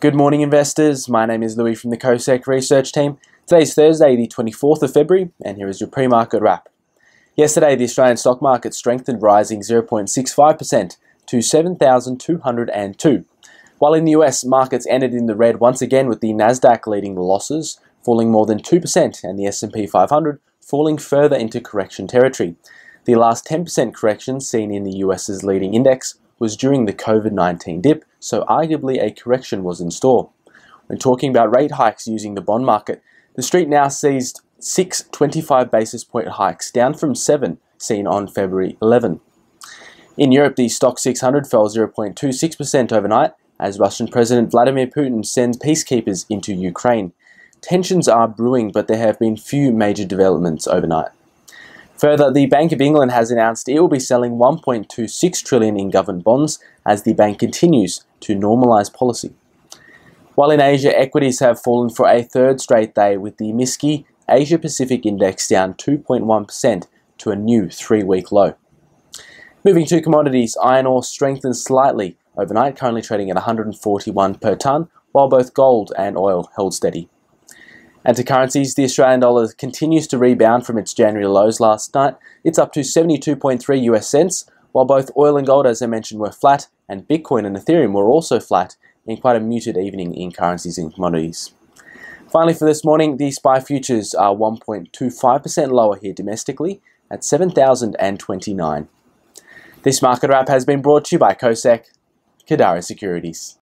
Good morning, investors. My name is Louis from the KOSEC research team. Today's Thursday, the 24th of February, and here is your pre market wrap. Yesterday, the Australian stock market strengthened, rising 0.65% to 7,202. While in the US, markets ended in the red once again with the Nasdaq leading the losses, falling more than 2%, and the S&P 500 falling further into correction territory. The last 10% correction seen in the US's leading index was during the COVID 19 dip, so arguably a correction was in store. When talking about rate hikes using the bond market, the street now sees six 25 basis point hikes, down from seven seen on February 11. In Europe, the Stoxx 600 fell 0.26% overnight as Russian President Vladimir Putin sends peacekeepers into Ukraine. Tensions are brewing, but there have been few major developments overnight. Further, the Bank of England has announced it will be selling 1.26 trillion in government bonds as the bank continues to normalise policy. While in Asia, equities have fallen for a third straight day with the MSCI Asia Pacific Index down 2.1% to a new three-week low. Moving to commodities, iron ore strengthened slightly overnight, currently trading at 141 per tonne, while both gold and oil held steady. And to currencies, the Australian dollar continues to rebound from its January lows last night. It's up to 72.3 US cents, while both oil and gold, as I mentioned, were flat, and Bitcoin and Ethereum were also flat in quite a muted evening in currencies and commodities. Finally, for this morning, the SPI futures are 1.25% lower here domestically at 7,029. This market wrap has been brought to you by KOSEC, Kodari Securities.